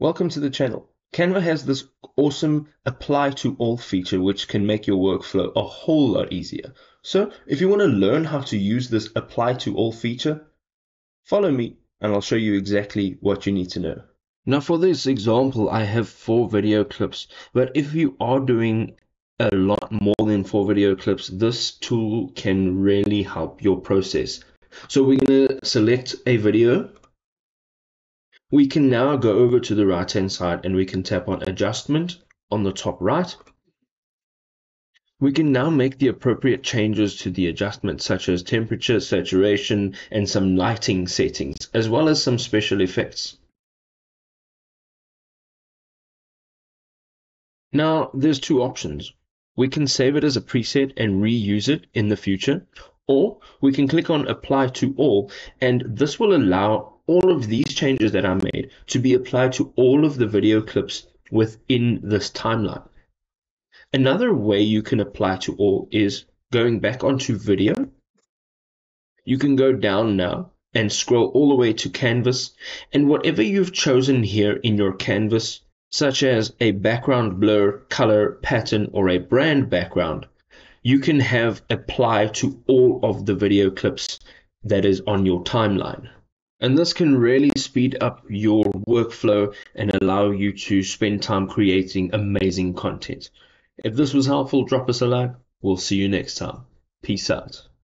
Welcome to the channel. CapCut has this awesome apply to all feature which can make your workflow a whole lot easier. So if you want to learn how to use this apply to all feature, follow me and I'll show you exactly what you need to know. Now for this example, I have four video clips, but if you are doing a lot more than four video clips, this tool can really help your process. So we're going to select a video we can now go over to the right hand side and we can tap on adjustment on the top right. We can now make the appropriate changes to the adjustment such as temperature, saturation and some lighting settings as well as some special effects. Now there's two options. We can save it as a preset and reuse it in the future or we can click on apply to all and this will allow all of these changes that I made to be applied to all of the video clips within this timeline. Another way you can apply to all is going back onto video. You can go down now and scroll all the way to canvas and whatever you've chosen here in your canvas, such as a background blur, color, pattern, or a brand background, you can have apply to all of the video clips that is on your timeline. And this can really speed up your workflow and allow you to spend time creating amazing content. If this was helpful, drop us a like. We'll see you next time. Peace out.